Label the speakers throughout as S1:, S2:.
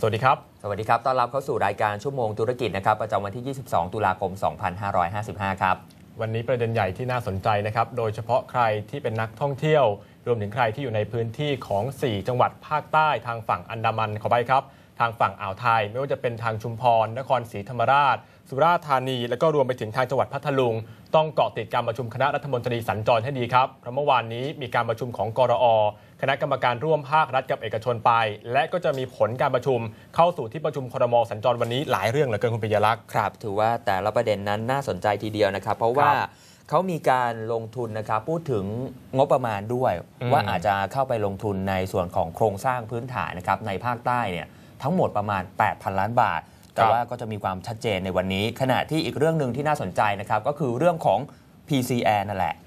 S1: สวัสดีครับ
S2: สวัสดีครับ ต้อนรับเข้าสู่รายการชั่วโมงธุรกิจนะครับ ประจำวันที่ 22 ตุลาคม 2555 ครับ
S1: วันนี้ประเด็นใหญ่ที่น่าสนใจนะครับ โดยเฉพาะใครที่เป็นนักท่องเที่ยว รวมถึงใครที่อยู่ในพื้นที่ของ 4 จังหวัดภาคใต้ทางฝั่งอันดามันขอไปครับ ทางฝั่งอ่าวไทย ไม่ว่าจะเป็นทางชุมพร นครศรีธรรมราช สุราษฎร์ธานี และก็รวมไปถึงทางจังหวัดพัทลุง ต้องเกาะติดการประชุมคณะรัฐมนตรีสัญจรให้ดีครับ เพราะเมื่อวานนี้มีการประชุมของกรอ คณะกรรมการร่วมภาครัฐกับเอกชนไป และก็จะมีผลการประชุมเข้าสู่ที่ประชุมครมสัญจรวันนี้หลายเรื่องเหลือเกินคุณปิยลักษณ์
S2: ครับ ถือว่าแต่ละประเด็นนั้นน่าสนใจทีเดียวนะครับ เพราะว่า
S1: ครับ
S2: เขามีการลงทุนนะครับพูดถึงงบประมาณด้วย
S1: อืม
S2: ว่าอาจจะเข้าไปลงทุนในส่วนของโครงสร้างพื้นฐานนะครับในภาคใต้เนี่ยทั้งหมดประมาณ 8,000 ล้านบาท แต่ว่าก็จะมีความชัดเจนในวันนี้ ขณะที่อีกเรื่องหนึ่งที่น่าสนใจนะครับก็คือเรื่องของ PCN นั่นแหละ
S1: อืม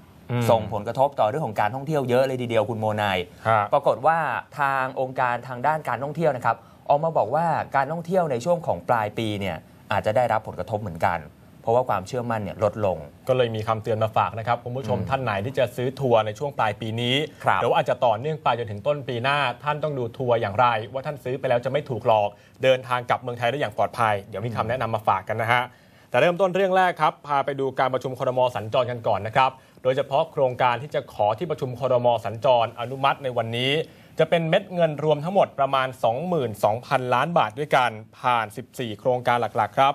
S2: ส่งผลกระทบต่อเรื่องของการท่องเที่ยวเยอะเลยทีเดียวคุณโมนาย
S1: ฮะ
S2: ปรากฏว่าทางองค์การทางด้านการท่องเที่ยวนะครับออกมาบอกว่าการท่องเที่ยวในช่วงของปลายปีเนี่ยอาจจะได้รับผลกระทบเหมือนกัน เพราะว่าความเชื่อมั่นเนี่ยลดลง
S1: ก็เลยมีคำเตือนมาฝากนะครับคุณผู้ชม
S2: อืม
S1: ท่านไหนที่จะซื้อทัวร์ในช่วงปลายปีนี้
S2: ครับ
S1: หรือว่าอาจจะต่อเนื่องไปจนถึงต้นปีหน้า ท่านต้องดูทัวร์อย่างไร ว่าท่านซื้อไปแล้วจะไม่ถูกหลอก เดินทางกลับเมืองไทยได้อย่างปลอดภัย เดี๋ยวมีคำแนะนำมาฝากกันนะฮะแต่เริ่มต้นเรื่องแรกครับพาไปดูการประชุมครมสัญจรกันก่อนนะครับ โดยเฉพาะโครงการที่จะขอที่ประชุมครมสัญจรอนุมัติในวันนี้ จะเป็นเม็ดเงินรวมทั้งหมดประมาณ 22,000 ล้านบาทด้วยกันผ่าน 14 โครงการหลักๆ ครับ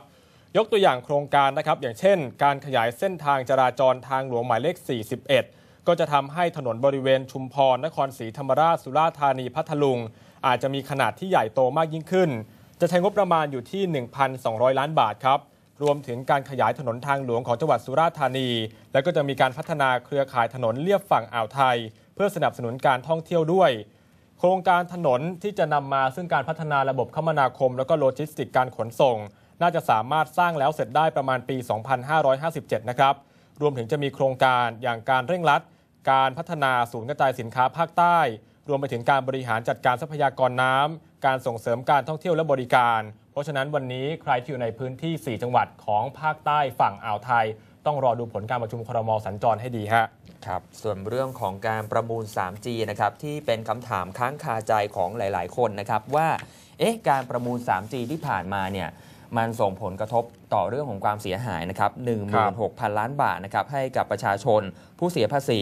S1: ยกตัวอย่างโครงการนะครับ อย่างเช่น การขยายเส้นทางจราจรทางหลวงหมายเลข 41 ก็จะทำให้ถนนบริเวณชุมพรนครศรีธรรมราชสุราษฎร์ธานีพัทลุง อาจจะมีขนาดที่ใหญ่โตมากยิ่งขึ้น จะใช้งบประมาณอยู่ที่ 1,200 ล้านบาทครับ รวมถึงการขยายถนนทางหลวงของจังหวัดสุราษฎร์ธานี แล้วก็จะมีการพัฒนาเครือข่ายถนนเลียบฝั่งอ่าวไทย เพื่อสนับสนุนการท่องเที่ยวด้วย โครงการถนนที่จะนำมาซึ่งการพัฒนาระบบคมนาคม แล้วก็โลจิสติกส์การขนส่ง น่าจะสามารถสร้างแล้วเสร็จได้ประมาณปี 2557 นะครับ รวมถึงจะมีโครงการอย่างการเร่งรัด การพัฒนาศูนย์กระจายสินค้าภาคใต้ รวมไปถึงการบริหารจัดการทรัพยากรน้ำการส่งเสริมการท่องเที่ยวและบริการ เพราะฉะนั้นวันนี้ใครที่อยู่ในพื้นที่ 4 จังหวัดของภาคใต้ฝั่งอ่าวไทย ต้องรอดูผลการประชุมครมสัญจรให้ดีฮะ
S2: ครับส่วนเรื่องของการประมูล 3G นะครับที่เป็นคำถามค้างคาใจของหลาย ๆ คนนะครับว่าเอ๊ะการประมูล 3G ที่ผ่านมาเนี่ยมันส่งผลกระทบต่อเรื่องของความเสียหายนะครับ16,000 ล้านบาทนะครับให้กับประชาชนผู้เสียภาษี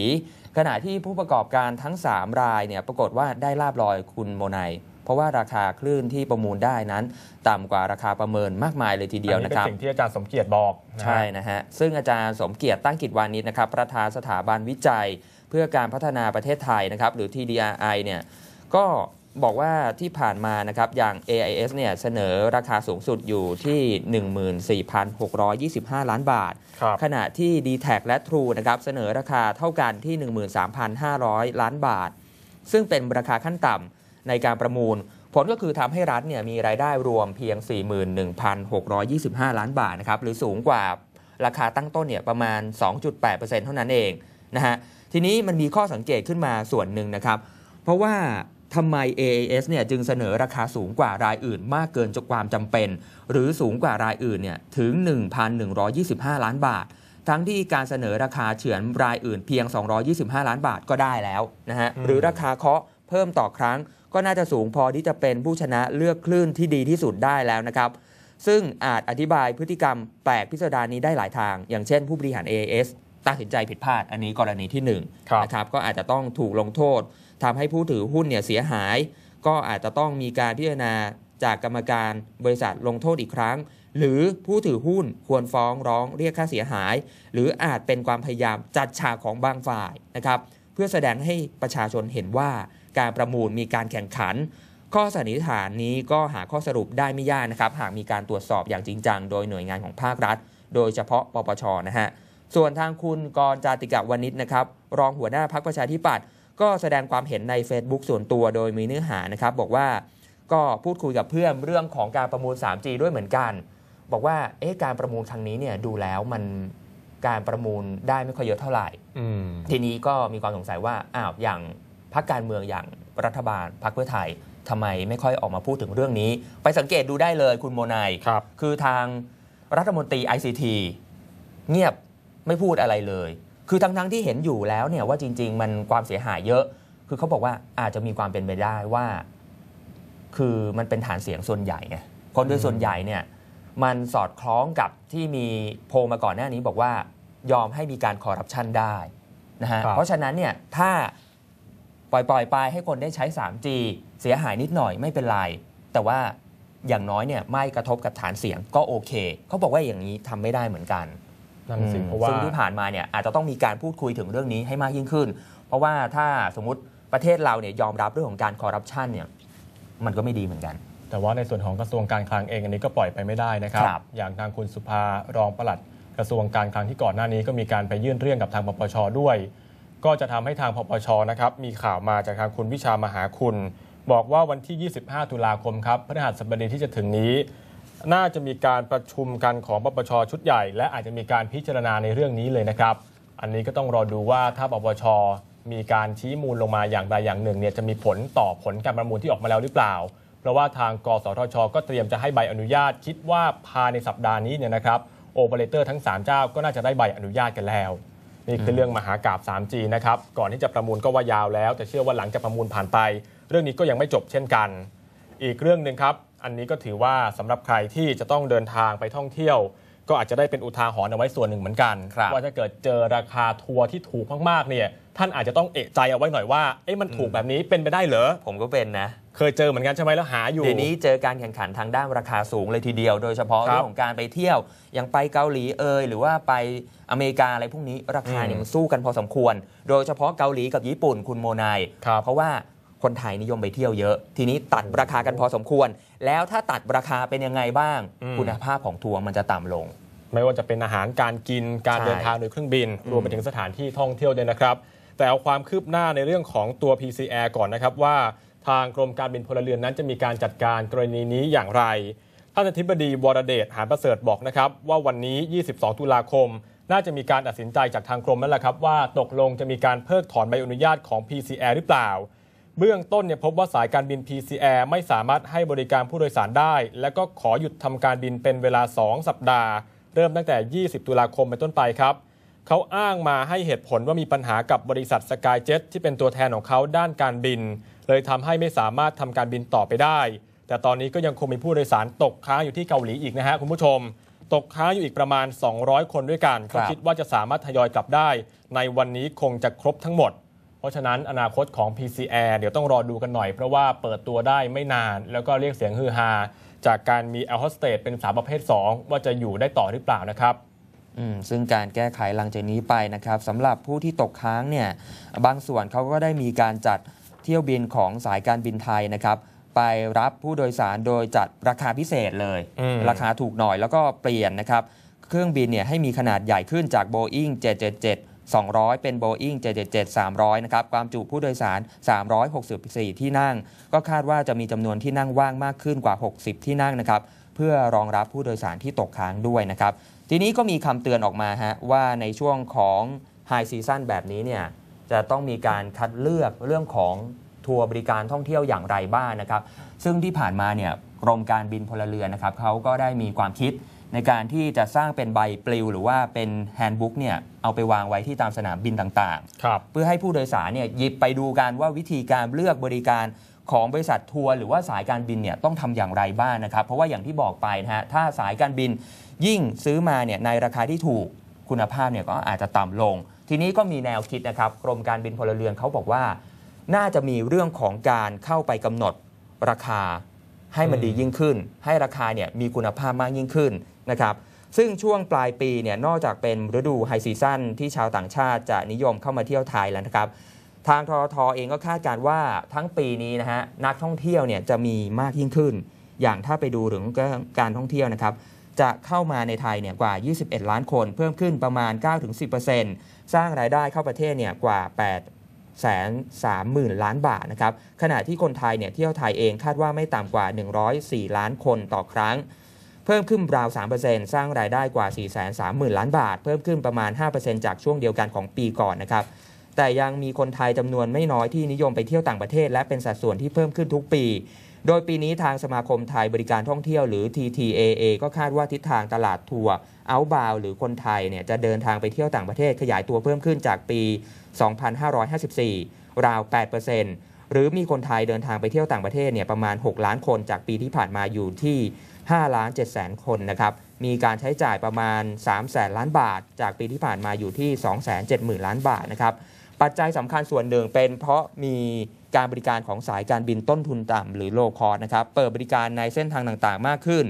S2: ขณะที่ผู้ประกอบการทั้ง 3 รายเนี่ยปรากฏว่าได้ลาบลอยคุณโมนาย เพราะว่าราคาคลื่นที่ประมูลได้นั้น ต่ำกว่าราคาประเมินมากมายเลยทีเดียว
S1: อัน
S2: นะ
S1: นี้
S2: ค
S1: เป็
S2: รับ
S1: นสิ่งที่อาจารย์สมเกียรติบอกนะฮะ
S2: ใช่นะฮะซึ่งอาจารย์สมเกียรติตั้งกิจวานิชนะครับประธานสถาบันวิจัย เพื่อการพัฒนาประเทศไทยนะครับหรือ TDRI เนี่ยก็บอกว่าที่ผ่านมานะครับอย่าง AIS เนี่ยเสนอราคาสูงสุดอยู่ที่ 14,625 ล้านบาท
S1: ครับ
S2: ขณะที่ d t แทและ True นะครับเสนอราคาเท่ากันที่ 13,500 ล้านบาท ซึ่งเป็นราคาขั้นต่ำ ในการประมูล ผลก็คือทำให้รัฐเนี่ยมีรายได้รวมเพียง 41,625 ล้านบาทนะครับหรือสูงกว่าราคาตั้งต้นเนี่ยประมาณ 2.8%เท่านั้นเองนะฮะทีนี้มันมีข้อสังเกตขึ้นมาส่วนหนึ่งนะครับ เพราะว่าทำไม AAS เนี่ยจึงเสนอราคาสูงกว่ารายอื่นมากเกินจความจำเป็น หรือสูงกว่ารายอื่นเนี่ยถึง 1,125 ล้านบาท ทั้งที่การเสนอราคาเฉือนรายอื่นเพียง 225 ล้านบาทก็ได้แล้วนะฮะหรือราคาเคาะเพิ่มต่อครั้ง ก็น่าจะสูงพอที่จะเป็นผู้ชนะเลือกคลื่นที่ดีที่สุดได้แล้วนะครับ ซึ่งอาจอธิบายพฤติกรรมแปลกพิสดารนี้ได้หลายทาง อย่างเช่นผู้บริหาร AAS ตัดสินใจผิดพลาด อันนี้กรณีที่หนึ่ง
S1: ครับ
S2: นะครับ ก็อาจจะต้องถูกลงโทษทำให้ผู้ถือหุ้นเนี่ยเสียหาย ก็อาจจะต้องมีการพิจารณาจากกรรมการบริษัทลงโทษอีกครั้ง หรือผู้ถือหุ้นควรฟ้องร้องเรียกค่าเสียหาย หรืออาจเป็นความพยายามจัดฉากของบางฝ่ายนะครับ เพื่อแสดงให้ประชาชนเห็นว่า การประมูลมีการแข่งขัน ข้อสันนิษฐานนี้ก็หาข้อสรุปได้ไม่ยากนะครับ หากมีการตรวจสอบอย่างจริงจังโดยหน่วยงานของภาครัฐ โดยเฉพาะปปชนะฮะส่วนทางคุณกรณ์จาติกะวณิชนะครับรองหัวหน้าพักประชาธิปัตย์ก็แสดงความเห็นใน Facebook ส่วนตัวโดยมีเนื้อหานะครับ บอกว่าก็พูดคุยกับเพื่อนเรื่องของการประมูล 3G ด้วยเหมือนกัน บอกว่าเอ๊ะการประมูลครั้งนี้เนี่ยดูแล้วมันการประมูลได้ไม่ค่อยเยอะเท่าไหร่
S1: อืม
S2: ทีนี้ก็มีความสงสัยว่าอ้าวอย่าง พรรคการเมืองอย่างรัฐบาลพรรคเพื่อไทยทำไมไม่ค่อยออกมาพูดถึงเรื่องนี้ ไปสังเกตดูได้เลยคุณโมนาย
S1: ครับ
S2: คือทางรัฐมนตรี ICT เงียบไม่พูดอะไรเลย คือทั้งๆที่เห็นอยู่แล้วเนี่ยว่าจริง ๆ มันความเสียหายเยอะ คือเขาบอกว่าอาจจะมีความเป็นไปได้ว่า คือมันเป็นฐานเสียงส่วนใหญ่ไงคนโดยส่วนใหญ่เนี่ยมันสอดคล้องกับที่มีโพลมาก่อนหน้านี้บอกว่ายอมให้มีการคอร์รัปชันได้นะฮะ
S1: ครับ
S2: เพราะฉะนั้นเนี่ยถ้า ปล่อยปล่อยๆไปให้คนได้ใช้ 3G เสียหายนิดหน่อยไม่เป็นไร แต่ว่าอย่างน้อยเนี่ยไม่กระทบกับฐานเสียงก็โอเค เขาบอกว่าอย่างนี้ทำไม่ได้เหมือนกัน
S1: นั่นสิ
S2: อืม
S1: เพราะว่า
S2: ซึ่งที่ผ่านมาเนี่ยอาจจะต้องมีการพูดคุยถึงเรื่องนี้ให้มากยิ่งขึ้น เพราะว่าถ้าสมมติประเทศเราเนี่ยยอมรับเรื่องของการคอร์รัปชันเนี่ยมันก็ไม่ดีเหมือนกัน
S1: แต่ว่าในส่วนของกระทรวงการคลังเองอันนี้ก็ปล่อยไปไม่ได้นะครับ
S2: ครับ
S1: อย่างทางคุณสุภารองปลัดกระทรวงการคลังที่ก่อนหน้านี้ก็มีการไปยื่นเรื่องกับทางปปชด้วย ก็จะทำให้ทางปปชนะครับมีข่าวมาจากทางคุณวิชามหาคุณ บอกว่าวันที่ 25 ตุลาคมครับพฤหัสบดีที่จะถึงนี้ น่าจะมีการประชุมกันของปปชชุดใหญ่ และอาจจะมีการพิจารณาในเรื่องนี้เลยนะครับ อันนี้ก็ต้องรอดูว่าถ้าปปชมีการชี้มูลลงมาอย่างใดอย่างหนึ่งเนี่ยจะมีผลต่อผลการประมูลที่ออกมาแล้วหรือเปล่า เพราะว่าทางกสทช ก็เตรียมจะให้ใบอนุญาต คิดว่าภายในสัปดาห์นี้เนี่ยนะครับโอเปอเรเตอร์ทั้ง 3 เจ้าก็น่าจะได้ใบอนุญาตกันแล้ว นี่คือเรื่องมหากราบ 3G นะครับ ก่อนที่จะประมูลก็ว่ายาวแล้ว แต่เชื่อว่าหลังจากประมูลผ่านไป เรื่องนี้ก็ยังไม่จบเช่นกัน อีกเรื่องหนึ่งครับ อันนี้ก็ถือว่าสำหรับใครที่จะต้องเดินทางไปท่องเที่ยว ก็อาจจะได้เป็นอุทาหรณ์เอาไว้ส่วนหนึ่งเหมือนกัน
S2: ครับ
S1: ว่าถ้าเกิดเจอราคาทัวร์ที่ถูกมากๆเนี่ยท่านอาจจะต้องเอะใจเอาไว้หน่อยว่าเอ๊ะมันถูกแบบนี้เป็นไปได้เหรอ
S2: ผมก็เป็นนะ
S1: เคยเจอเหมือนกันใช่ไหมแล้วหาอยู่
S2: เดี๋ยวนี้เจอการแข่งขันทางด้านราคาสูงเลยทีเดียว โดยเฉพาะ
S1: ครับ
S2: เรื่องของการไปเที่ยว อย่างไปเกาหลีเอยหรือว่าไปอเมริกาอะไรพวกนี้ราคาเนี่ย
S1: อืม
S2: มันสู้กันพอสมควร โดยเฉพาะเกาหลีกับญี่ปุ่นคุณโมนาย
S1: ครับ
S2: เพราะว่าคนไทยนิยมไปเที่ยวเยอะ ทีนี้ตัดราคากันพอสมควร แล้วถ้าตัดราคาเป็นยังไงบ้าง
S1: อืม
S2: คุณภาพของทัวร์มันจะต่ำลง
S1: ไม่ว่าจะเป็นอาหารการกินการ
S2: ใช่
S1: เดินทางโดยเครื่องบิน
S2: อืม
S1: รวมไปถึงสถานที่ท่องเที่ยวด้วยนะครับ แต่เอาความคืบหน้าในเรื่องของตัว PCR ก่อนนะครับว่า ทางกรมการบินพลเรือนนั้นจะมีการจัดการกรณีนี้อย่างไร ท่านอธิบดีวรเดชหานประเสริฐบอกนะครับว่าวันนี้ 22 ตุลาคม น่าจะมีการตัดสินใจจากทางกรมนั่นแหละครับว่าตกลงจะมีการเพิกถอนใบอนุญาตของ PCR หรือเปล่า เบื้องต้นเนี่ยพบว่าสายการบิน PCR ไม่สามารถให้บริการผู้โดยสารได้ และก็ขอหยุดทำการบินเป็นเวลา 2 สัปดาห์ เริ่มตั้งแต่ 20 ตุลาคมเป็นต้นไปครับเขาอ้างมาให้เหตุผลว่ามีปัญหากับบริษัทสกายเจ็ตที่เป็นตัวแทนของเขาด้านการบิน เลยทำให้ไม่สามารถทำการบินต่อไปได้ แต่ตอนนี้ก็ยังคงมีผู้โดยสารตกค้างอยู่ที่เกาหลีอีกนะฮะคุณผู้ชม ตกค้างอยู่อีกประมาณ 200 คนด้วยกัน
S2: ครั
S1: ก็คิดว่าจะสามารถทยอยกลับได้ ในวันนี้คงจะครบทั้งหมด เพราะฉะนั้นอนาคตของ PCR เดี๋ยวต้องรอดูกันหน่อย เพราะว่าเปิดตัวได้ไม่นาน แล้วก็เรียกเสียงฮือฮาจากการมี air hostess เป็นสาวประเภท 2 ว่าจะอยู่ได้ต่อหรือเปล่านะครับ
S2: อืมซึ่งการแก้ไขหลังจากนี้ไปนะครับสำหรับผู้ที่ตกค้างเนี่ยบางส่วนเขาก็ได้มีการจัด เที่ยวบินของสายการบินไทยนะครับ ไปรับผู้โดยสารโดยจัดราคาพิเศษเลย
S1: อืม
S2: ราคาถูกหน่อยแล้วก็เปลี่ยนนะครับ เครื่องบินเนี่ยให้มีขนาดใหญ่ขึ้นจาก Boeing 777 200 เป็น Boeing 777 300 นะครับ ความจุผู้โดยสาร 364 ที่นั่ง ก็คาดว่าจะมีจำนวนที่นั่งว่างมากขึ้นกว่า 60 ที่นั่งนะครับ เพื่อรองรับผู้โดยสารที่ตกค้างด้วยนะครับ ทีนี้ก็มีคำเตือนออกมาฮะว่าในช่วงของไฮซีซั่นแบบนี้เนี่ย จะต้องมีการคัดเลือกเรื่องของทัวร์บริการท่องเที่ยวอย่างไรบ้างนะครับ ซึ่งที่ผ่านมาเนี่ยกรมการบินพลเรือนนะครับเขาก็ได้มีความคิดในการที่จะสร้างเป็นใบปลิว หรือว่าเป็น handbook เนี่ยเอาไปวางไว้ที่ตามสนามบินต่างๆ
S1: ครับ
S2: เพื่อให้ผู้โดยสารเนี่ยหยิบไปดูกันว่าวิธีการเลือกบริการของบริษัททัวร์หรือว่าสายการบินเนี่ยต้องทำอย่างไรบ้างนะครับ เพราะว่าอย่างที่บอกไปนะฮะถ้าสายการบินยิ่งซื้อมาเนี่ยในราคาที่ถูกคุณภาพเนี่ยก็อาจจะต่ำลง ทีนี้ก็มีแนวคิดนะครับกรมการบินพลเรือนเขาบอกว่า น่าจะมีเรื่องของการเข้าไปกำหนดราคาให้มัน
S1: อืม
S2: ดียิ่งขึ้น ให้ราคาเนี่ยมีคุณภาพมากยิ่งขึ้นนะครับซึ่งช่วงปลายปีเนี่ยนอกจากเป็นฤดูไฮซีซั่นที่ชาวต่างชาติจะนิยมเข้ามาเที่ยวไทยแล้วนะครับ ทางทรทเองก็คาดการณ์ว่าทั้งปีนี้นะฮะนักท่องเที่ยวเนี่ยจะมีมากยิ่งขึ้น อย่างถ้าไปดูถึงการท่องเที่ยวนะครับ จะเข้ามาในไทยเนี่ยกว่า 21 ล้านคน เพิ่มขึ้นประมาณ 9-10%สร้างรายได้เข้าประเทศเนี่ยกว่า 8แสนสามหมื่นล้านบาทนะครับขณะที่คนไทยเนี่ยเที่ยวไทยเองคาดว่าไม่ต่ำกว่า 104 ล้านคนต่อครั้ง เพิ่มขึ้นราว 3%สร้างรายได้กว่า 4 3 0 0 0 0 ล้านบาท เพิ่มขึ้นประมาณ 5%จากช่วงเดียวกันของปีก่อนนะครับแต่ยังมีคนไทยจำนวนไม่น้อยที่นิยมไปเที่ยวต่างประเทศ และเป็นสัดส่วนที่เพิ่มขึ้นทุกปี โดยปีนี้ทางสมาคมไทยบริการท่องเที่ยวหรือ TTAA ก็คาดว่าทิศทางตลาดทัวร์เอาบาวหรือคนไทยเนี่ยจะเดินทางไปเที่ยวต่างประเทศขยายตัวเพิ่มขึ้นจากปี 2554 ราว 8%หรือมีคนไทยเดินทางไปเที่ยวต่างประเทศเนี่ยประมาณ 6 ล้านคนจากปีที่ผ่านมาอยู่ที่ 5 ล้าน7แสนคนนะครับ มีการใช้จ่ายประมาณ 3 แสนล้านบาท จากปีที่ผ่านมาอยู่ที่ 2 7 0 0 0 0 ล้านบาทนะครับ ปัจจัยสำคัญส่วนหนึ่งเป็นเพราะมี การบริการของสายการบินต้นทุนต่ำหรือ low cost นะครับเปิดบริการในเส้นทางต่างๆ มากขึ้น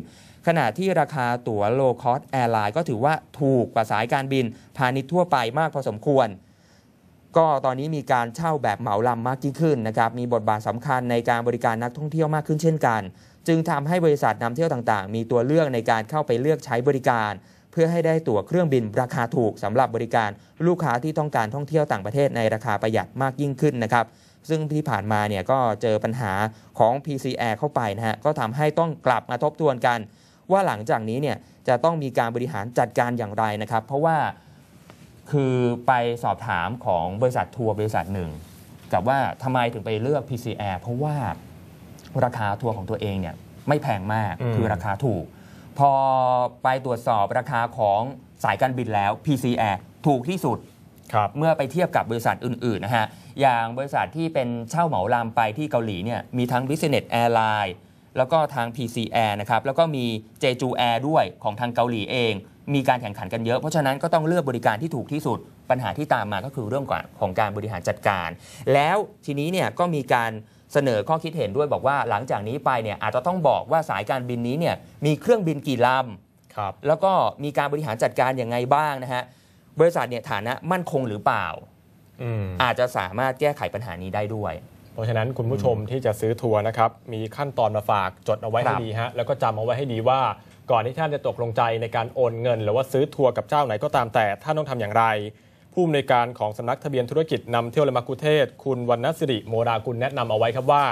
S2: ขณะที่ราคาตั๋ว low cost airline ก็ถือว่าถูกกว่าสายการบินพาณิชย์ทั่วไปมากพอสมควร ก็ตอนนี้มีการเช่าแบบเหมาลำมากยิ่งขึ้นนะครับมีบทบาทสำคัญในการบริการนักท่องเที่ยวมากขึ้นเช่นกัน จึงทำให้บริษัทนำเที่ยวต่างๆ มีตัวเลือกในการเข้าไปเลือกใช้บริการเพื่อให้ได้ตั๋วเครื่องบินราคาถูกสำหรับบริการลูกค้าที่ต้องการท่องเที่ยวต่างประเทศในราคาประหยัดมากยิ่งขึ้นนะครับ ซึ่งที่ผ่านมาเนี่ยก็เจอปัญหาของ PCR เข้าไปนะฮะก็ทำให้ต้องกลับมาทบทวนกัน ว่าหลังจากนี้เนี่ยจะต้องมีการบริหารจัดการอย่างไรนะครับ เพราะว่าคือไปสอบถามของบริษัททัวร์บริษัทหนึ่ง กับว่าทำไมถึงไปเลือก PCR เพราะว่าราคาทัวร์ของตัวเองเนี่ยไม่แพงมาก
S1: อืม
S2: คือราคาถูก พอไปตรวจสอบราคาของสายการบินแล้ว PCR ถูกที่สุด
S1: ครับ
S2: เมื่อไปเทียบกับบริษัทอื่นๆนะฮะ อย่างบริษัทที่เป็นเช่าเหมาลำไปที่เกาหลีเนี่ยมีทั้ง Business Airline แล้วก็ทาง PC Air นะครับ แล้วก็มี Jeju Air ด้วยของทางเกาหลีเอง มีการแข่งขันกันเยอะ เพราะฉะนั้นก็ต้องเลือกบริการที่ถูกที่สุด ปัญหาที่ตามมาก็คือเรื่องของการบริหารจัดการ แล้วทีนี้เนี่ยก็มีการเสนอข้อคิดเห็นด้วยบอกว่าหลังจากนี้ไปเนี่ยอาจจะต้องบอกว่าสายการบินนี้เนี่ยมีเครื่องบินกี่ลำ
S1: ครับ
S2: แล้วก็มีการบริหารจัดการอย่างไงบ้างนะฮะบริษัทเนี่ยฐานะมั่นคงหรือเปล่า
S1: อืม
S2: อาจจะสามารถแก้ไขปัญหานี้ได้ด้วย
S1: เพราะฉะนั้นคุณผู้ชมที่จะซื้อทัวร์นะครับ มีขั้นตอนมาฝากจดเอาไว้
S2: ครั
S1: ให้
S2: บ
S1: ดีฮะแล้วก็จำเอาไว้ให้ดีว่าก่อนที่ท่านจะตกลงใจในการโอนเงิน หรือว่าซื้อทัวร์กับเจ้าไหนก็ตามแต่ท่านต้องทำอย่างไร ผู้อำนวยการของสำนักทะเบียนธุรกิจนำเที่ยวและมักคุเทศก์คุณวรรณสิริโมรากุลแนะนำเอาไว้ครับว่า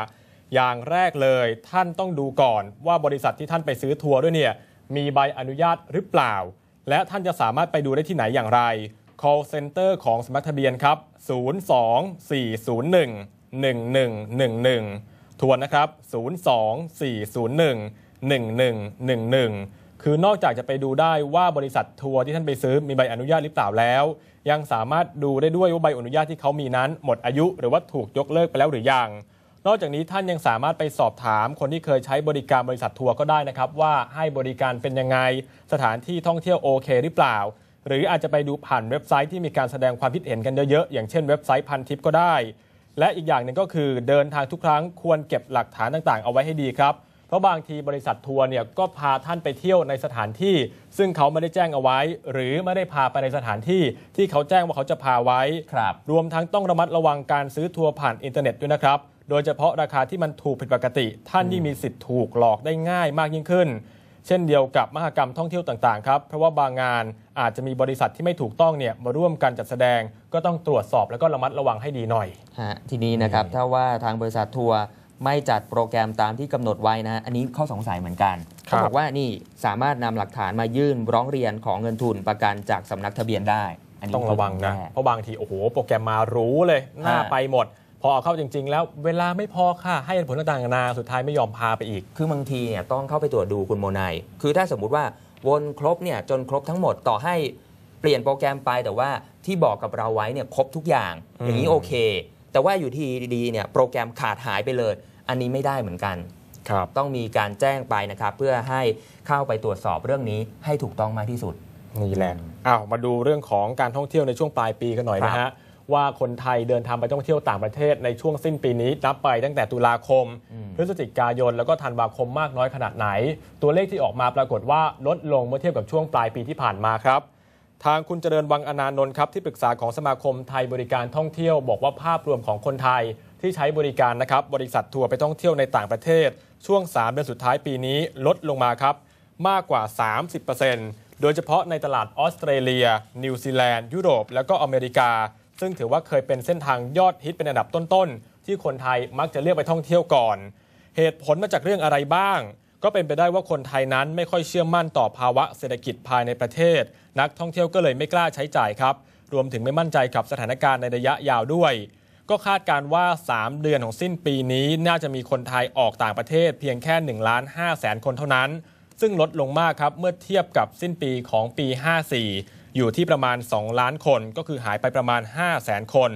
S1: อย่างแรกเลยท่านต้องดูก่อนว่าบริษัทที่ท่านไปซื้อทัวร์ด้วยเนี่ยมีใบอนุญาตหรือเปล่า และท่านจะสามารถไปดูได้ที่ไหนอย่างไร call center ของสำนักทะเบียนครับ 024011111 ทวนนะครับ 024011111 คือนอกจากจะไปดูได้ว่าบริษัททัวร์ที่ท่านไปซื้อมีใบอนุญาตหรือเปล่าแล้ว ยังสามารถดูได้ด้วยว่าใบอนุญาตที่เขามีนั้น หมดอายุหรือว่าถูกยกเลิกไปแล้วหรือยัง นอกจากนี้ท่านยังสามารถไปสอบถามคนที่เคยใช้บริการบริษัททัวร์ก็ได้นะครับว่าให้บริการเป็นยังไง สถานที่ท่องเที่ยวโอเค หรือเปล่า หรืออาจจะไปดูผ่านเว็บไซต์ที่มีการแสดงความคิดเห็นกันเยอะๆ อย่างเช่นเว็บไซต์พันทิปก็ได้ และอีกอย่างหนึ่งก็คือเดินทางทุกครั้งควรเก็บหลักฐานต่างๆ เอาไว้ให้ดีครับ เพราะบางทีบริษัททัวร์เนี่ยก็พาท่านไปเที่ยวในสถานที่ ซึ่งเขาไม่ได้แจ้งเอาไว้ หรือไม่ได้พาไปในสถานที่ที่เขาแจ้งว่าเขาจะพาไว้
S2: ครับ
S1: รวมทั้งต้องระมัดระวังการซื้อทัวร์ผ่านอินเทอร์เน็ตด้วยนะครับ โดยเฉพาะราคาที่มันถูกผิดปกติ ท่านยิ่งมีสิทธิ์ถูกหลอกได้ง่ายมากยิ่งขึ้น เช่นเดียวกับมหกรรมท่องเที่ยวต่างๆครับเพราะว่าบางงานอาจจะมีบริษัทที่ไม่ถูกต้องเนี่ยมาร่วมกันจัดแสดง ก็ต้องตรวจสอบแล้วก็ระมัดระวังให้ดีหน่อย
S2: ฮะทีนี้นะครับถ้าว่าทางบริษัททัวร์ไม่จัดโปรแกรมตามที่กำหนดไว้นะ อันนี้ข้อสงสัยเหมือนกัน
S1: ครั
S2: เขา
S1: บ
S2: บอกว่านี่สามารถนำหลักฐานมายื่นร้องเรียนของเงินทุนประกันจากสำนักทะเบียนได้ อันนี้
S1: ต้องระวังนะ
S2: แเพ
S1: ราะบางทีโอ้โหโปรแกรมมารู้เลย หน้า
S2: ฮะ
S1: ไปหมด พอเอาเข้าจริง ๆ แล้วเวลาไม่พอค่ะให้เหตุผลต่างๆนานาสุดท้ายไม่ยอมพาไปอีก
S2: คือบางทีเนี่ยต้องเข้าไปตรวจดูคุณโมนายคือถ้าสมมุติว่าวนครบเนี่ยจนครบทั้งหมดต่อให้เปลี่ยนโปรแกรมไปแต่ว่าที่บอกกับเราไว้เนี่ยครบทุกอย่าง
S1: อืม
S2: อย่างนี้โอเค แต่ว่าอยู่ที่ดีๆเนี่ยโปรแกรมขาดหายไปเลย อันนี้ไม่ได้เหมือนกัน
S1: ครับ
S2: ต้องมีการแจ้งไปนะครับเพื่อให้เข้าไปตรวจสอบเรื่องนี้ให้ถูกต้องมากที่สุด
S1: นี่แหละอ้าวมาดูเรื่องของการท่องเที่ยวในช่วงปลายปีกันหน่อยนะฮะ ว่าคนไทยเดินทางไปท่องเที่ยวต่างประเทศในช่วงสิ้นปีนี้นับไปตั้งแต่ตุลาคม
S2: อืม
S1: พฤศจิกายนแล้วก็ธันวาคมมากน้อยขนาดไหน ตัวเลขที่ออกมาปรากฏว่าลดลงเมื่อเทียบกับช่วงปลายปีที่ผ่านมาครับทางคุณเจริญวังอนานนท์ครับที่ปรึกษาของสมาคมไทยบริการท่องเที่ยว บอกว่าภาพรวมของคนไทยที่ใช้บริการนะครับบริษัททัวร์ไปท่องเที่ยวในต่างประเทศ ช่วง 3 เดือนสุดท้ายปีนี้ลดลงมาครับมากกว่า 30%โดยเฉพาะในตลาดออสเตรเลีย นิวซีแลนด์ ยุโรป แล้วก็อเมริกา ซึ่งถือว่าเคยเป็นเส้นทางยอดฮิตเป็นอันดับต้นๆ ที่คนไทยมักจะเลือกไปท่องเที่ยวก่อน เหตุผลมาจากเรื่องอะไรบ้าง ก็เป็นไปได้ว่าคนไทยนั้นไม่ค่อยเชื่อมั่นต่อภาวะเศรษฐกิจภายในประเทศ นักท่องเที่ยวก็เลยไม่กล้าใช้จ่ายครับ รวมถึงไม่มั่นใจกับสถานการณ์ในระยะยาวด้วย ก็คาดการว่า 3 เดือนของสิ้นปีนี้น่าจะมีคนไทยออกต่างประเทศ เพียงแค่1ล้าน5แสนคนเท่านั้น ซึ่งลดลงมากครับเมื่อเทียบกับสิ้นปีของปี 54 อยู่ที่ประมาณ 2 ล้านคนก็คือหายไปประมาณ5แสนคน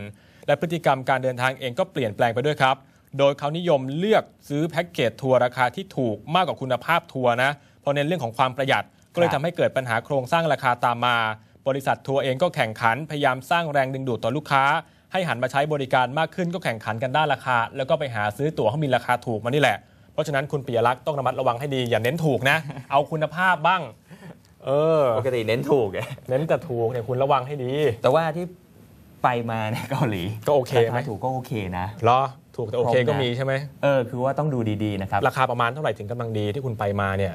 S1: และพฤติกรรมการเดินทางเองก็เปลี่ยนแปลงไปด้วยครับ โดยเขานิยมเลือกซื้อแพ็กเกจทัวร์ราคาที่ถูกมากกว่าคุณภาพทัวร์นะเพราะเน้นเรื่องของความประหยัดก็เลยทำ
S2: บ
S1: ให้เกิดปัญหาโครงสร้างราคาตามมา บริษัททัวร์เองก็แข่งขันพยายามสร้างแรงดึงดูดต่อลูกค้า ให้หันมาใช้บริการมากขึ้นก็แข่งขันกันด้านราคา แล้วก็ไปหาซื้อตั๋วเขามีราคาถูกมานี่แหละ เพราะฉะนั้นคุณปิยลักษณ์ต้องระมัดระวังให้ดีอย่าเน้นถูกนะ เอาคุณภาพบ้าง เออ
S2: ปกติเน้นถูกไง
S1: เน้นแต่ถูกเนี่ยคุณระวังให้ดี
S2: แต่ว่าที่ไปมาในเกาหลี
S1: ก็โอเคไหม
S2: ราาถูกก็โอเคนะ
S1: เหรอถูกแต่โอเค
S2: ครบนะ
S1: ก็มีใช่ไหม
S2: เออคือว่าต้องดูดีๆนะครับ
S1: ราคาประมาณเท่าไหร่ถึงกำลังดีที่คุณไปมาเนี่ย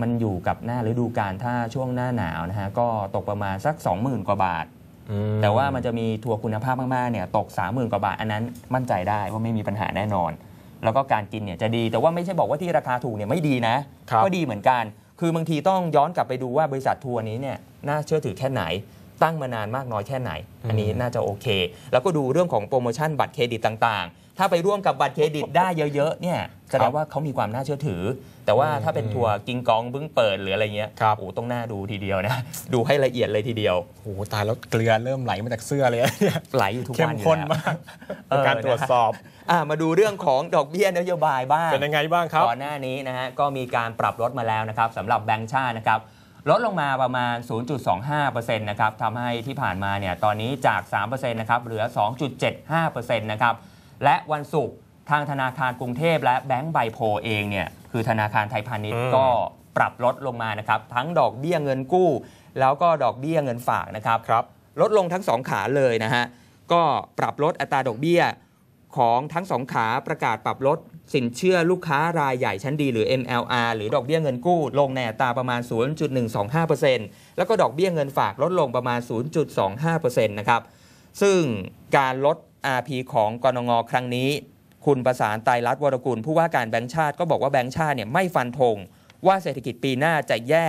S2: มันอยู่กับหน้าฤดูกาลถ้าช่วงหน้าหนาวนะฮะก็ตกประมาณสัก 20,000 กว่าบาท
S1: อืม
S2: แต่ว่ามันจะมีทัวร์คุณภาพมากๆเนี่ยตก 30,000 กว่าบาท อันนั้นมั่นใจได้ว่าไม่มีปัญหาแน่นอน แล้วก็การกินเนี่ยจะดีแต่ว่าไม่ใช่บอกว่าที่ราคาถูกเนี่ยไม่ดีนะ
S1: ครับ
S2: ก็ดีเหมือนกัน คือบางทีต้องย้อนกลับไปดูว่าบริษัททัวร์นี้เนี่ยน่าเชื่อถือแค่ไหน ตั้งมานานมากน้อยแค่ไหน อันนี้น่าจะโอเค แล้วก็ดูเรื่องของโปรโมชั่นบัตรเครดิตต่างๆ ถ้าไปร่วมกับบัตรเครดิตได้เยอะๆเนี่ยแสดงว่าเขามีความน่าเชื่อถือ แต่ว่าถ้าเป็นทัวร์กิงกองเพิ่งเปิดหรืออะไรเงี้ย
S1: ครับ
S2: โอ้ต้องน่าดูทีเดียวนะ ดูให้ละเอียดเลยทีเดียว
S1: โอ้โหตายแล้วเกลือเริ่มไหลมาจากเสื้อเลยเนี่ย
S2: ไหลอยู่ทุก
S1: เข้
S2: วั
S1: ม
S2: นอยู่
S1: ข้น
S2: แล้ว
S1: มาก
S2: เออ
S1: การตรวจสอบ
S2: อะมาดูเรื่องของดอกเบี้ยนโยบายบ้าง
S1: เป็นยังไงบ้างครับ
S2: ก่อนหน้านี้นะฮะก็มีการปรับลดมาแล้วนะครับสำหรับแบงก์ชาตินะครับลดลงมาประมาณ 0.25%นะครับทำให้ที่ผ่านมาเนี่ยตอนนี้จาก 3%นะครับเหลือ 2.75%นะครับ และวันศุกร์ทางธนาคารกรุงเทพและแบงก์ไบโพเองเนี่ยคือธนาคารไทยพาณิชย์
S1: อืม
S2: ก็ปรับลดลงมานะครับ ทั้งดอกเบี้ยเงินกู้ แล้วก็ดอกเบี้ยเงินฝากนะครับ
S1: ครับ
S2: ลดลงทั้งสองขาเลยนะฮะก็ปรับลดอัตราดอกเบี้ยของทั้งสองขาประกาศปรับลดสินเชื่อลูกค้ารายใหญ่ชั้นดีหรือ MLR หรือดอกเบี้ยเงินกู้ ลงในอัตราประมาณ 0.125%แล้วก็ดอกเบี้ยเงินฝากลดลงประมาณ 0.25%นะครับซึ่งการลด RP ของกนงครั้งนี้ คุณประสานไตรรัตน์วรกุลผู้ว่าการแบงก์ชาติก็บอกว่าแบงก์ชาติเนี่ยไม่ฟันธงว่าเศรษฐกิจปีหน้าจะแย่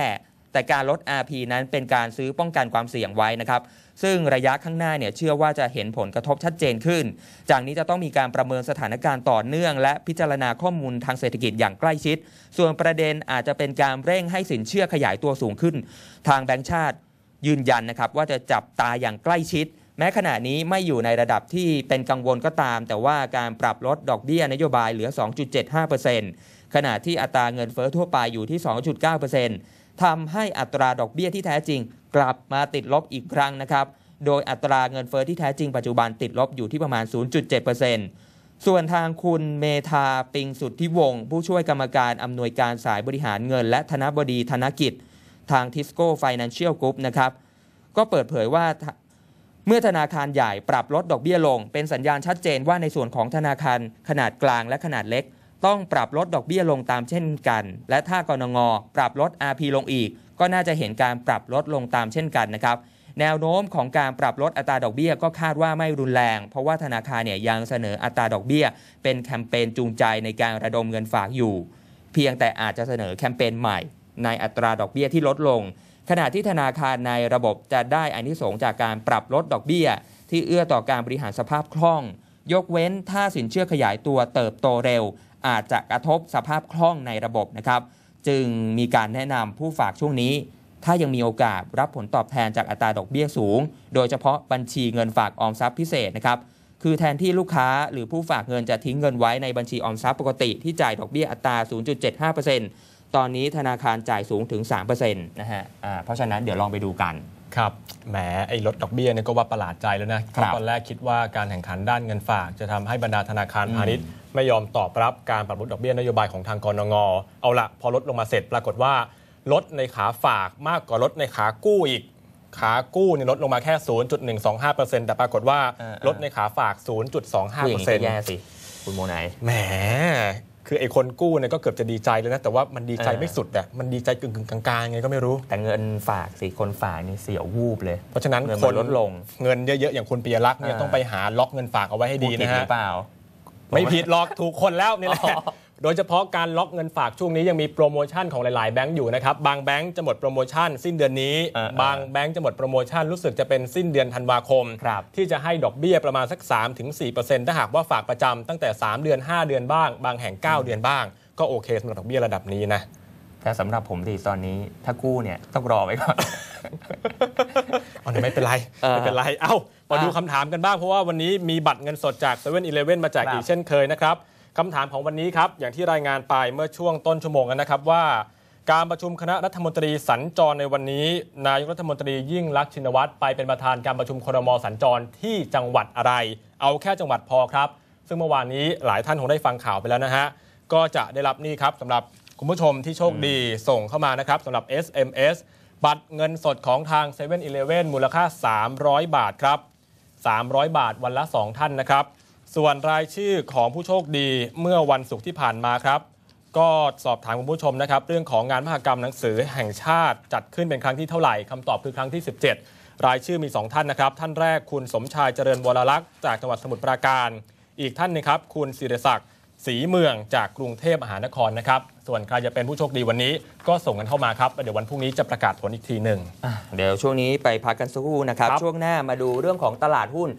S2: แต่การลด RP นั้นเป็นการซื้อป้องกันความเสี่ยงไว้นะครับ ซึ่งระยะข้างหน้าเนี่ยเชื่อว่าจะเห็นผลกระทบชัดเจนขึ้น จากนี้จะต้องมีการประเมินสถานการณ์ต่อเนื่อง และพิจารณาข้อมูลทางเศรษฐกิจอย่างใกล้ชิด ส่วนประเด็นอาจจะเป็นการเร่งให้สินเชื่อขยายตัวสูงขึ้น ทางแบงก์ชาติยืนยันนะครับว่าจะจับตาอย่างใกล้ชิด แม้ขณะนี้ไม่อยู่ในระดับที่เป็นกังวลก็ตาม แต่ว่าการปรับลดดอกเบี้ยนโยบายเหลือ 2.75%ขณะที่อัตราเงินเฟ้อทั่วไปอยู่ที่ 2.9%ทำให้อัตราดอกเบี้ยที่แท้จริง กลับมาติดลบอีกครั้งนะครับโดยอัตราเงินเฟ้อที่แท้จริงปัจจุบันติดลบอยู่ที่ประมาณ 0.7%ส่วนทางคุณเมธาปิงสุทธิวงศ์ผู้ช่วยกรรมการอำนวยการสายบริหารเงิน และธนบดีธนกิจ ทางทิสโก้ Financial Group นะครับ ก็เปิดเผยว่า เมื่อธนาคารใหญ่ปรับลดดอกเบี้ยลง เป็นสัญญาณชัดเจนว่าในส่วนของธนาคารขนาดกลางและขนาดเล็ก ต้องปรับลดดอกเบี้ยลงตามเช่นกัน และถ้ากรนงปรับลด RP ลงอีก ก็น่าจะเห็นการปรับลดลงตามเช่นกันนะครับแนวโน้มของการปรับลดอัตราดอกเบี้ยก็คาดว่าไม่รุนแรง เพราะว่าธนาคารเนี่ยยังเสนออัตราดอกเบี้ย เป็นแคมเปญจูงใจในการระดมเงินฝากอยู่ เพียงแต่อาจจะเสนอแคมเปญใหม่ ในอัตราดอกเบี้ยที่ลดลง ขณะที่ธนาคารในระบบจะได้อานิสงส์จากการปรับลดดอกเบี้ย ที่เอื้อต่อการบริหารสภาพคล่อง ยกเว้นถ้าสินเชื่อขยายตัวเติบโตเร็ว อาจจะกระทบสภาพคล่องในระบบนะครับ จึงมีการแนะนำผู้ฝากช่วงนี้ ถ้ายังมีโอกาสรับผลตอบแทนจากอัตราดอกเบี้ยสูง โดยเฉพาะบัญชีเงินฝากออมทรัพย์พิเศษนะครับคือแทนที่ลูกค้าหรือผู้ฝากเงินจะทิ้งเงินไว้ในบัญชีออมทรัพย์ปกติที่จ่ายดอกเบี้ยอัตรา 0.75% ตอนนี้ธนาคารจ่ายสูงถึง3%นะฮะอ่าเพราะฉะนั้นเดี๋ยวลองไปดูกัน
S1: ครับ แหม ไอ้ลดดอกเบี้ยเนี่ยก็ว่าประหลาดใจแล้วนะเพราะตอนแรกคิดว่าการแข่งขันด้านเงินฝาก จะทำให้บรรดาธนาคารพาณิชย์ ไม่ยอมตอบรับการปรับลดดอกเบี้ยนโยบายของทางกรงเอาละพอลดลงมาเสร็จปรากฏว่า ลดในขาฝากมากกว่าลดในขากู้อีก ขากู้เนี่ยลดลงมาแค่ 0.125%แต่ปรากฏว่า
S2: เออ
S1: ลดในขาฝาก
S2: คืออย่างนี้ก็แย่
S1: 0.25%
S2: สิคุณโมไนาย
S1: แหม คือไอ้คนกู้เนี่ยก็เกือบจะดีใจแล้วนะ แต่ว่ามันดีใจ
S2: เออ
S1: ไม่สุดอะมันดีใจกึ่งๆกลางๆไงก็ไม่รู้
S2: แต่เงินฝากสิคนฝากนี่เสียววูบเลย
S1: เพราะฉะนั้น
S2: เงิน
S1: ค
S2: มันนลดลง
S1: เงินเยอะๆ อย่างคุณปียรักษ์เนี่ย
S2: อ่า
S1: ต้องไปหาล็อกเงินฝากเอาไว้ให้ดี
S2: พูผิ
S1: นะ
S2: ห
S1: ฮะ
S2: รือเปล่า
S1: ไม่ผิดหรอกถูกคนแล้วนี่แหละ
S2: อ๋อ
S1: โดยเฉพาะการล็อกเงินฝากช่วงนี้ยังมีโปรโมชั่นของหลาย ๆ แบงก์อยู่นะครับ บางแบงก์จะหมดโปรโมชั่นสิ้นเดือนนี้
S2: เออเออ
S1: บางแบงก์จะหมดโปรโมชั่นรู้สึกจะเป็นสิ้นเดือนธันวาคม
S2: ครับ
S1: ที่จะให้ดอกเบี้ยประมาณสัก 3-4%ถ้าหากว่าฝากประจำตั้งแต่ 3 เดือน 5 เดือนบ้าง บางแห่ง 9 เดือนบ้าง ก็โอเคสำหรับดอกเบี้ยระดับนี้นะ
S2: แต่สำหรับผมที่ตอนนี้ถ้ากู้เนี่ยต้องรอไว้ก่อน
S1: อ๋อไม่เป็นไร
S2: เออ
S1: ไม่เป็นไร เอ้ามาดู
S2: อะ
S1: คำถามกันบ้างเพราะว่าวันนี้มีบัตรเงินสดจาก7 e เ e ่ e อมาแจก
S2: ครับ
S1: อีกเช่นเคยนะครับ คำถามของวันนี้ครับ อย่างที่รายงานไปเมื่อช่วงต้นชั่วโมงกันนะครับว่า การประชุมคณะรัฐมนตรีสัญจรในวันนี้ นายกรัฐมนตรียิ่งลักษณ์ชินวัตรไปเป็นประธานการประชุมครมสัญจรที่จังหวัดอะไร เอาแค่จังหวัดพอครับ ซึ่งเมื่อวานนี้หลายท่านคงได้ฟังข่าวไปแล้วนะฮะก็จะได้รับนี่ครับสำหรับคุณผู้ชมที่โชคดีส่งเข้ามานะครับสำหรับ SMS บัตรเงินสดของทาง7 e เ e ่ e อมูลค่า 300 บาทครับ 300 บาทวันละ 2 ท่านนะครับ ส่วนรายชื่อของผู้โชคดีเมื่อวันศุกร์ที่ผ่านมาครับ ก็สอบถามคุณผู้ชมนะครับ เรื่องของงานมหกรรมหนังสือแห่งชาติ จัดขึ้นเป็นครั้งที่เท่าไหร่คำตอบคือครั้งที่ 17 รายชื่อมี 2 ท่านนะครับ ท่านแรกคุณสมชายเจริญวรลักษณ์จากจังหวัดสมุทรปราการ อีกท่านหนึงครับ คุณศิริศักดิ์ศรีเมืองจากกรุงเทพมหานครนะครับ ส่วนใครจะเป็นผู้โชคดีวันนี้ ก็ส่งกันเข้ามาครับแล้วเดี๋ยววันพรุ่งนี้จะประกาศผลอีกทีหนึ่ง
S2: อะเดี๋ยวช่วงนี้ไปพักกันสักครู่นะครับ
S1: ครับ
S2: ช่วงหน้ามาดูเรื่องของตลาดหุ้น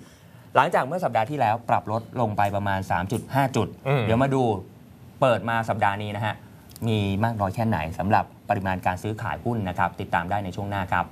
S2: หลังจากเมื่อสัปดาห์ที่แล้วปรับลดลงไปประมาณ 3.5 จุด
S1: อืม
S2: เดี๋ยวมาดูเปิดมาสัปดาห์นี้นะฮะ มีมากน้อยแค่ไหนสำหรับปริมาณการซื้อขายหุ้นนะครับ ติดตามได้ในช่วงหน้าครับ